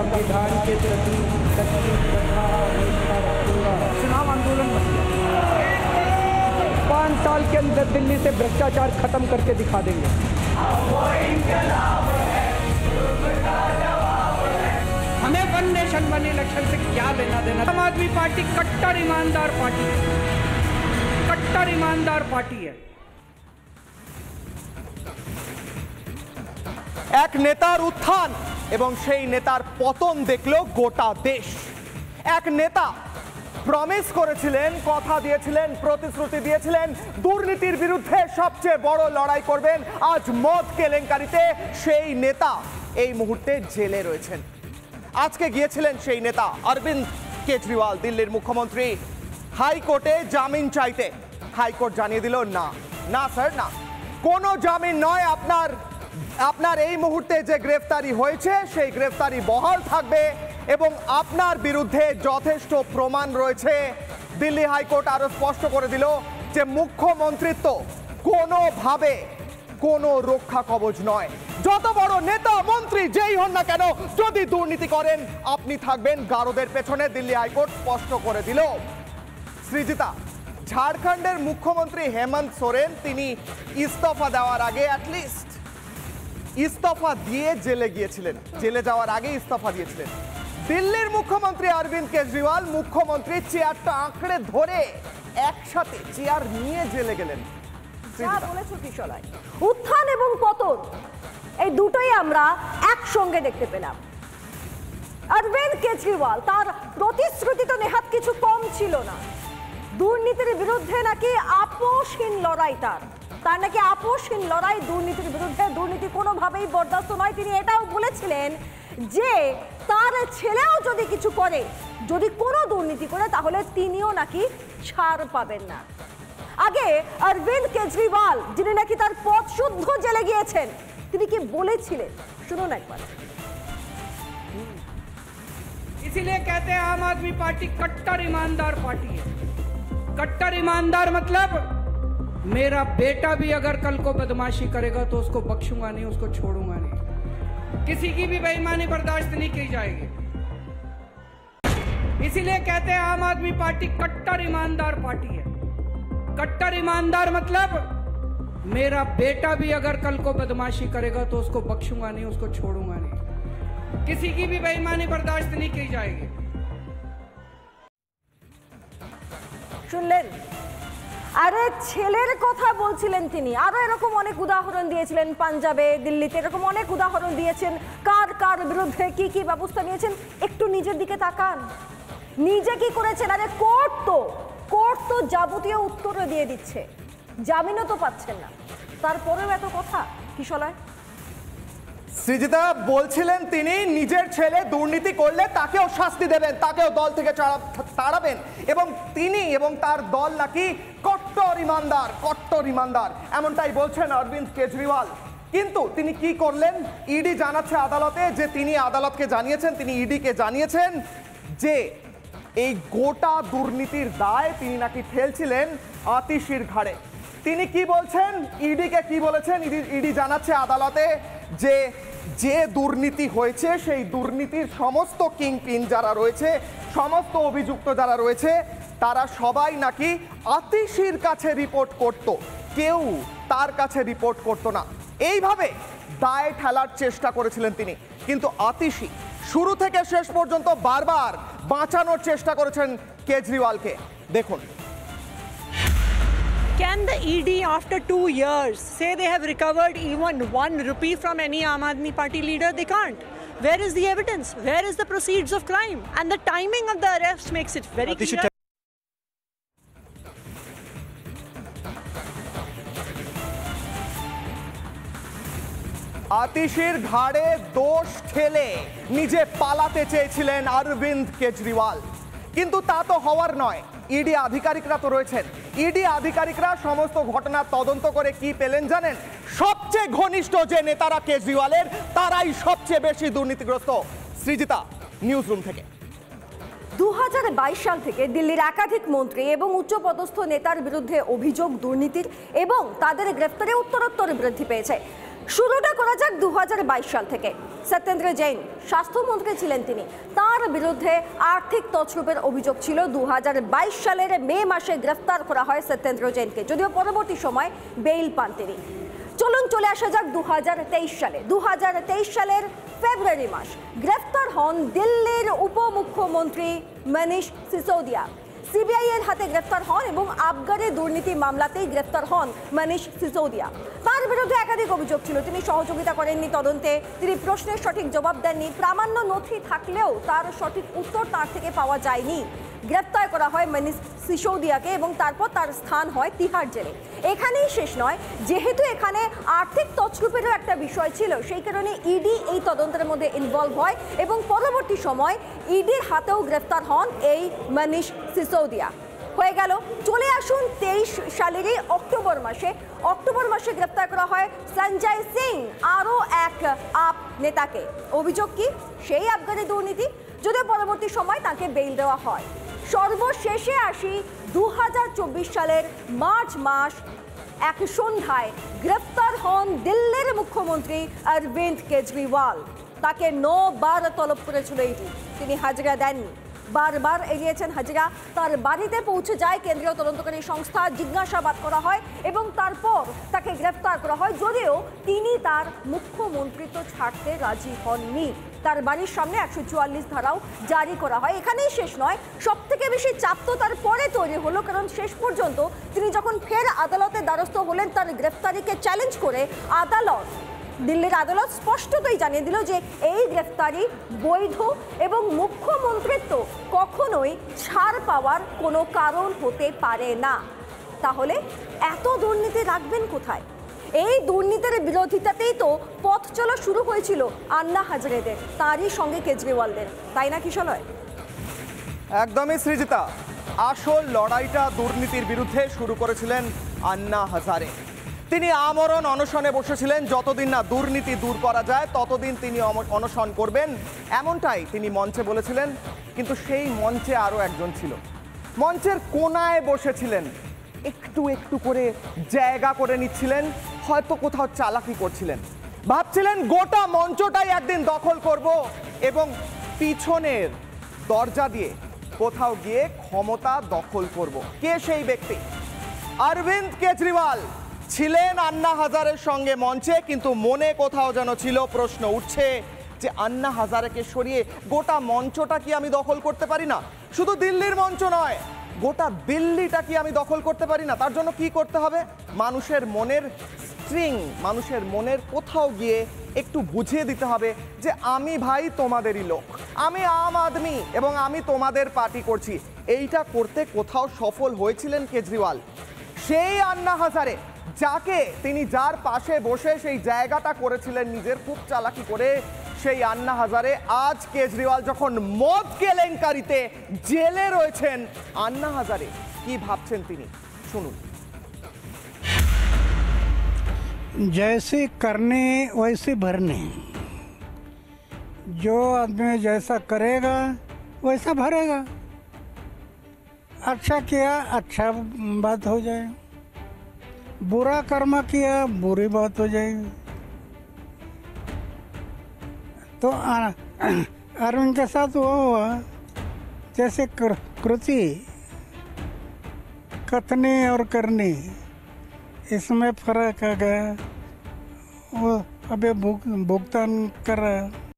संविधान के प्रति सच्ची श्रद्धा और निष्ठा रखूंगा चुनाव आंदोलन बन गया पाँच साल के अंदर दिल्ली से भ्रष्टाचार खत्म करके दिखा देंगे हमें वन नेशन वन इलेक्शन से क्या लेना देना आम आदमी पार्टी कट्टर ईमानदार पार्टी है कट्टर ईमानदार पार्टी है এক নেতার উত্থান এবং সেই নেতার পতন দেখল গোটা দেশ। এক নেতা প্রমিস করেছিলেন, কথা দিয়েছিলেন, প্রতিশ্রুতি দিয়েছিলেন, দুর্নীতির বিরুদ্ধে সবচেয়ে বড় লড়াই করবেন আজ মদ কেলেঙ্কারিতে সেই নেতা এই মুহূর্তে জেলে রয়েছেন। আজকে গিয়েছিলেন সেই নেতা অরবিন্দ কেজরিওয়াল, দিল্লির মুখ্যমন্ত্রী। হাইকোর্টে জামিন চাইতে। হাইকোর্ট জানিয়ে দিল, না। না, স্যার, না। কোনো জামিন নয় আপনার। আপনার এই মুহূর্তে যে গ্রেফতারি হয়েছে, সেই গ্রেফতারি বহাল থাকবে এবং আপনার বিরুদ্ধে যথেষ্ট প্রমাণ রয়েছে। দিল্লি হাইকোর্ট আরও স্পষ্ট করে দিল যে মুখ্যমন্ত্রিত্ব কোনোভাবে কোনো রক্ষা কবচ নয়। যত বড় নেতা, মন্ত্রী যেই হন না কেন, যদি দুর্নীতি করেন, আপনি থাকবেন গারদের পেছনে, দিল্লি হাইকোর্ট স্পষ্ট করে দিল। সৃজিতা, ঝাড়খণ্ডের মুখ্যমন্ত্রী হেমন্ত সোরেন, তিনি ইস্তফা দেওয়ার আগে অ্যাটলিস্ট ইস্তফা দিয়ে জেলে গিয়েছিলেন। জেলে যাওয়ার আগে ইস্তফা দিয়েছিলেন। দিল্লির মুখ্যমন্ত্রী অরবিন্দ কেজরিওয়াল মুখ্যমন্ত্রী চেয়ারটা আঁকড়ে ধরে একসাথে চেয়ার নিয়ে জেলে গেলেন। উত্থান এবং পতন এই দুটোই আমরা একসঙ্গে দেখতে পেলাম। অরবিন্দ কেজরিওয়াল তার প্রতিশ্রুতি তো নেহাত কিছু কম ছিল না। দুর্নীতির বিরুদ্ধে নাকি আপোষহীন লড়াই তার। তার নাকি আপোষহীন লড়াই দুর্নীতির বিরুদ্ধে দুর্নীতি কোনোভাবেই বরদাস্ত নয় তিনি এটাও বলেছিলেন যে তার ছেলেও যদি কিছু করে যদি কোনো দুর্নীতি করে তাহলে তিনিও নাকি ছাড় পাবেন না আগে অরবিন্দ কেজরিওয়াল যিনি নাকি তার পথ শুদ্ধ জেলে গিয়েছেন তিনি কি বলেছিলেন শুনুন একবার इसीलिए कहते हैं आम आदमी पार्टी कट्टर ईमानदार पार्टी है कट्टर ईमानदार मतलब मेरा बेटा भी अगर कल को बदमाशी करेगा तो उसको बख्शूँगा नहीं, उसको छोड़ूँगा नहीं। किसी की भी बेईमानी बर्दाश्त नहीं की जाएगी। इसीलिए कहते हैं आम आदमी पार्टी कट्टर ईमानदार पार्टी है। कट्टर ईमानदार मतलब मेरा बेटा भी अगर कल को बदमाशी करेगा तो उसको बख्शूँगा नहीं, उसको छोड़ूँगा नहीं। किसी की भी बेईमानी बर्दाश्त नहीं की जाएगी। আরে ছেলের কথা বলছিলেন তিনি। আরও এরকম অনেক উদাহরণ দিয়েছিলেন পাঞ্জাবে, দিল্লিতে। এরকম অনেক উদাহরণ দিয়েছেন। কার কার বিরুদ্ধে কি কি ব্যবস্থা নিয়েছেন? একটু নিজের দিকে তাকান। নিজে কি করেছেন? আরে কোর্ট তো কোর্ট তো যাবতীয় উত্তরও দিয়ে দিচ্ছে। জামিনও তো পাচ্ছেন না। তারপরেও এত কথা? কি কিশলায় সৃজিতা, বলছিলেন তিনি নিজের ছেলে দুর্নীতি করলে তাকেও শাস্তি দেবেন, তাকেও দল থেকে তাড়াবেন। এবং তিনি এবং তার দল নাকি কট্টর ইমানদার কট্টর ইমানদার। এমনটাই বলছেন অরবিন্দ কেজরিওয়াল। কিন্তু তিনি কি করলেন? ইডি জানাচ্ছে আদালতে যে তিনি আদালতকে জানিয়েছেন, তিনি ইডিকে জানিয়েছেন যে এই গোটা দুর্নীতির দায় তিনি নাকি ফেলছিলেন আতিশির ঘাড়ে। তিনি কি বলছেন? ইডিকে কি বলেছেন? ইডি জানাচ্ছে আদালতে যে যে দুর্নীতি হয়েছে, সেই দুর্নীতির সমস্ত কিংপিন যারা রয়েছে, সমস্ত অভিযুক্ত যারা রয়েছে তারা সবাই নাকি আতিশির কাছে রিপোর্ট করত কেউ তার কাছে রিপোর্ট করত না এইভাবে দায় ঠেলার চেষ্টা করেছিলেন তিনি কিন্তু আতিশি শুরু থেকে শেষ পর্যন্ত বারবার বাঁচানোর চেষ্টা করেছেন কেজরিওয়ালকে দেখুন Can the ED, after two years, say they have recovered even one rupee from any Aam Aadmi Party leader? They can't. Where is the evidence? Where is the proceeds of crime? And the timing of the arrest makes it very clear. আতিশির ঘাড়ে দোষ ঠেলে নিজে পালাতে চেয়েছিলেন অরবিন্দ কেজরিওয়াল। কিন্তু তা তো হওয়ার নয়। ইডি আধিকারিকরা তো রয়েছেন। ইডি আধিকারিকরা সমস্ত ঘটনা তদন্ত করে কি পেলেন জানেন? সবচেয়ে ঘনিষ্ঠ যে নেতারা কেজরিওয়ালের, তারাই সবচেয়ে বেশি দুর্নীতিগ্রস্ত। সৃজিতা নিউজ রুম থেকে। দু হাজার বাইশ সাল থেকে দিল্লির একাধিক মন্ত্রী এবং উচ্চপদস্থ নেতার বিরুদ্ধে অভিযোগ দুর্নীতির এবং তাদের গ্রেফতারে উত্তরোত্তর বৃদ্ধি পেয়েছে। শুরুটা করা যাক দুহাজার বাইশ সাল থেকে। সত্যেন্দ্র জৈন, স্বাস্থ্যমন্ত্রী ছিলেন তিনি। তার বিরুদ্ধে আর্থিক তছরূপের অভিযোগ ছিল। দু হাজার বাইশ সালের মে মাসে গ্রেফতার করা হয় সত্যেন্দ্র জৈনকে। যদিও পরবর্তী সময় বেইল পান তিনি। চলুন চলে আসা যাক দু হাজার তেইশ সালে। দু হাজার তেইশ সালের ফেব্রুয়ারি মাস। গ্রেফতার হন দিল্লির উপমুখ্যমন্ত্রী মনীষ সিসোদিয়া। সিবিআই এর হাতে গ্রেফতার হন এবং আবগারি দুর্নীতি মামলাতেই গ্রেফতার হন মনীষ সিসোদিয়া। তার বিরুদ্ধে একাধিক অভিযোগ ছিল। তিনি সহযোগিতা করেননি তদন্তে। তিনি প্রশ্নের সঠিক জবাব দেননি। প্রামাণ্য নথি থাকলেও তার সঠিক উত্তর তার থেকে পাওয়া যায়নি। গ্রেপ্তার করা হয় মনীষ সিসোদিয়াকে এবং তারপর তার স্থান হয় তিহার জেলে। এখানেই শেষ নয়। যেহেতু এখানে আর্থিক তছরূপেরও একটা বিষয় ছিল, সেই কারণে ইডি এই তদন্তের মধ্যে ইনভলভ হয় এবং পরবর্তী সময় ইডির হাতেও গ্রেফতার হন এই মনীষ সিসোদিয়া। হয়ে গেল, চলে আসুন তেইশ সালেরই অক্টোবর মাসে। অক্টোবর মাসে গ্রেপ্তার করা হয় সঞ্জয় সিং, আরও এক আপ নেতাকে। অভিযোগ কি? সেই আবগারি দুর্নীতি, যদিও পরবর্তী সময় তাকে বেইল দেওয়া হয়। সর্বশেষে আসি দু হাজার চব্বিশ সালের মার্চ মাস এক সন্ধ্যায়। গ্রেফতার হন দিল্লির মুখ্যমন্ত্রী অরবিন্দ কেজরিওয়াল। তাকে নবার তলব করেছিল এটি তিনি হাজিরা দেননি। বারবার এড়িয়েছেন হাজিরা। তার বাড়িতে পৌঁছে যায় কেন্দ্রীয় তদন্তকারী সংস্থা, জিজ্ঞাসাবাদ করা হয় এবং তারপর তাকে গ্রেফতার করা হয়, যদিও তিনি তার মুখ্যমন্ত্রিত্ব ছাড়তে রাজি হননি। তার বাড়ির সামনে একশো চুয়াল্লিশ ধারাও জারি করা হয়। এখানেই শেষ নয় সব থেকে বেশি চাপ তো তার পরে তৈরি হলো, কারণ শেষ পর্যন্ত তিনি যখন ফের আদালতের দ্বারস্থ হলেন, তার গ্রেফতারিকে চ্যালেঞ্জ করে আদালত দিল্লির আদালত স্পষ্টতই জানিয়ে দিল যে এই গ্রেফতারি বৈধ এবং মুখ্যমন্ত্রিত্ব কখনোই ছাড় পাওয়ার কোনো কারণ হতে পারে না। তাহলে এত দুর্নীতি রাখবেন কোথায়? এই দুর্নীতির বিরোধিতাতেই তো পথ চলা শুরু হয়েছিল আন্না হাজারেদের, তারই সঙ্গে কেজরিওয়ালদের। তাই না কিশলয় একদমই সৃজিতা। আসল লড়াইটা দুর্নীতির বিরুদ্ধে শুরু করেছিলেন আন্না হাজারে। তিনি আমরণ অনশনে বসেছিলেন। যতদিন না দুর্নীতি দূর করা যায়, ততদিন তিনি অনশন করবেন। এমনটাই তিনি মঞ্চে বলেছিলেন, কিন্তু সেই মঞ্চে আরও একজন ছিল। মঞ্চের কোনায় বসেছিলেন। একটু একটু করে জায়গা করে নিচ্ছিলেন, হয়তো কোথাও চালাকি করছিলেন। ভাবছিলেন, গোটা মঞ্চটাই একদিন দখল করব এবং পিছনের দরজা দিয়ে কোথাও গিয়ে ক্ষমতা দখল করব। কে সেই ব্যক্তি? অরবিন্দ কেজরিওয়াল। ছিলেন আন্না হাজারের সঙ্গে মঞ্চে, কিন্তু মনে কোথাও যেন ছিল প্রশ্ন উঠছে যে আন্না হাজারেকে সরিয়ে গোটা মঞ্চটা কি আমি দখল করতে পারি না? শুধু দিল্লির মঞ্চ নয়, গোটা দিল্লিটা কি আমি দখল করতে পারি না? তার জন্য কি করতে হবে? মানুষের মনের স্ট্রিং, মানুষের মনের কোথাও গিয়ে একটু বুঝিয়ে দিতে হবে যে আমি ভাই তোমাদেরই লোক। আমি আম আদমি এবং আমি তোমাদের পার্টি করছি। এইটা করতে কোথাও সফল হয়েছিলেন কেজরিওয়াল। সেই আন্না হাজারে যাকে তিনি যার পাশে বসে সেই জায়গাটা করেছিলেন নিজের খুব চালাকি করে সেই আন্না হাজারে আজ কেজরিওয়াল যখন মদ কেলেঙ্কারিতে জেলে রয়েছেন আন্না হাজারে কি ভাবছেন তিনি শুনুন जैसे करने वैसे भरने जो आदमी जैसा करेगा वैसा भरेगा अच्छा किया अच्छा बात हो जाए बुरा कर्म किया, बुरी बात हो जाएगी। तो अरविंद के साथ वो हुआ, जैसे कृति, कथनी और करनी, इसमें फ़र्क आ गया। वो अभी भुगतान कर रहा है।